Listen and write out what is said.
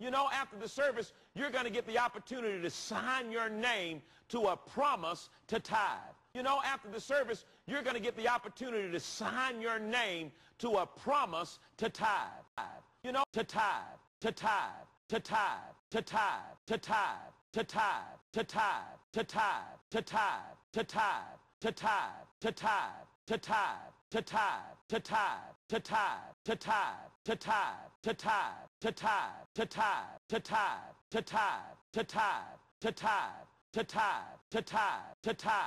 You know, after the service, you're going to get the opportunity to sign your name to a promise to tithe. You know, after the service, you're going to get the opportunity to sign your name to a promise to tithe. You know, to tithe, to tithe, to tithe, to tithe, to tithe, to tithe, to tithe, to tithe, to tithe, to tithe, to tithe, to tithe, to tithe, to tithe, to tithe, to tithe, to tithe, to tithe, to tithe, to tithe, to tithe, to tithe, to tithe, to tithe, to tithe, to tithe, to tithe, to tithe,